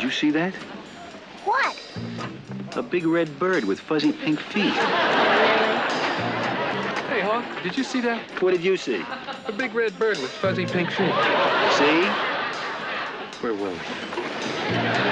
Did you see that? What? A big red bird with fuzzy pink feet. Hey, Hawk, did you see that? What did you see? A big red bird with fuzzy pink feet. See? Where were we?